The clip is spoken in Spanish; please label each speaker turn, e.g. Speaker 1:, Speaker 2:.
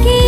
Speaker 1: chiquito.